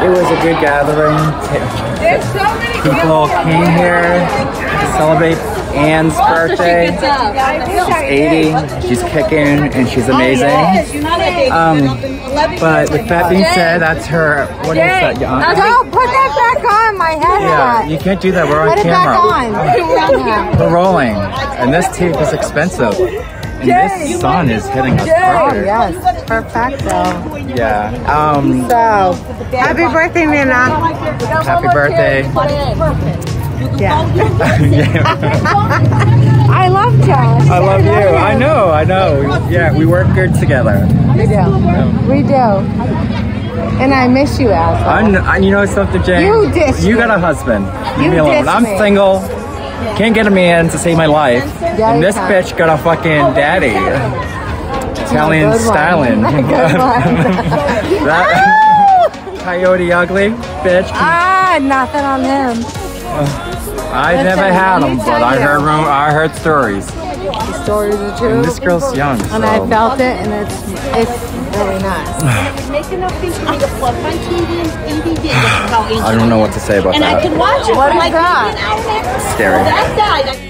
good gathering. There's so many People came here to celebrate Anne's birthday. She's 80, she's kicking, and she's amazing. Um, but with that being said, that's her. What is that? your aunt? Don't put that back on my head. Yeah, you can't do that. We're on Put it back camera. We're rolling, and this tape is expensive. And this sun is hitting us Oh, perfect. yes. Perfecto. Yeah. Um. So, happy birthday, Mina. Happy birthday. Yeah. Yeah. I love Josh. I love you. I know. I know. Yeah, we work good together. We do. We do. And I miss you, asshole. I'm, you know something, Jane? You dissed You got a husband. Leave You me alone. I'm single. Can't get a man to save my life. And this bitch got a fucking daddy. Italian styling. That coyote ugly bitch. ah, nothing on him. I Listen, never had him, but I heard rum- I heard stories. The stories are true. And this girl's young, And I felt it, and it's it's really nice. Make enough things for me to plug my TV and DVD. That's I don't know what to say about that. And I that. can watch it. What for is like that? maybe. Scary. That died. I-